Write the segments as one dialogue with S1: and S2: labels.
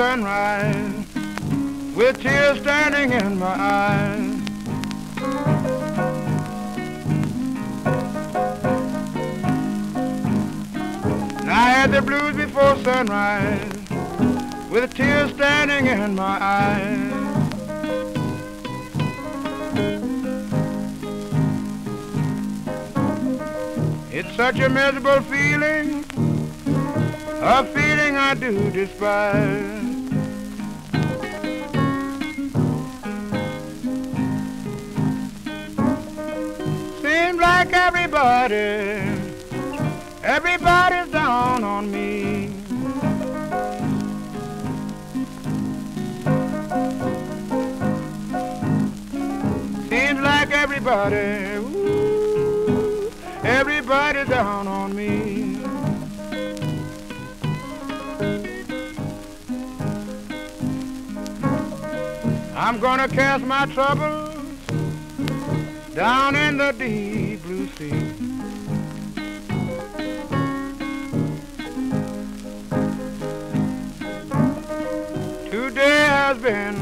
S1: sunrise with tears standing in my eyes. I had the blues before sunrise with tears standing in my eyes. It's such a miserable feeling, a feeling I do despise. Seems like everybody, everybody's down on me. Seems like everybody, ooh, everybody's down on me. I'm gonna cast my troubles down in the deep blue sea. Today has been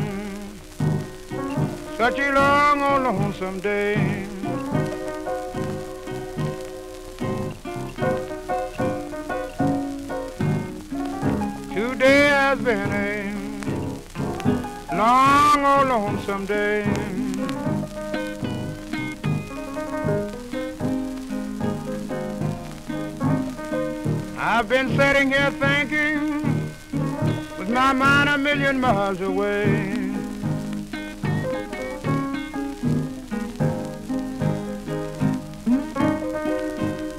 S1: such a long, oh, lonesome day. Today has been a long, oh, lonesome day. I've been sitting here thinking with my mind a million miles away.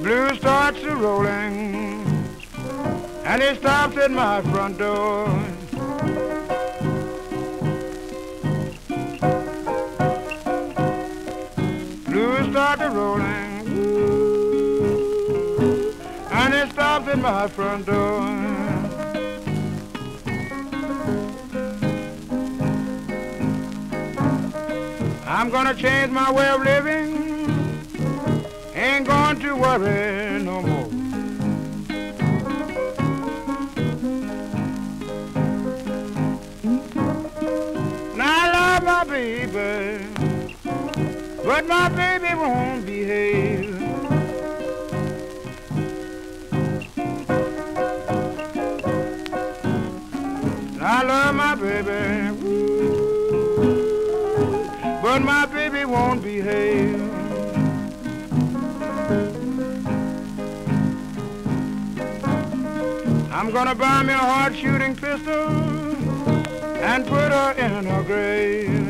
S1: Blue starts a rolling and it stops at my front door. It at my front door. I'm gonna change my way of living. Ain't going to worry no more. Now I love my baby, but my baby won't I love my baby, ooh, but my baby won't behave. I'm gonna buy me a hard shooting pistol and put her in her grave.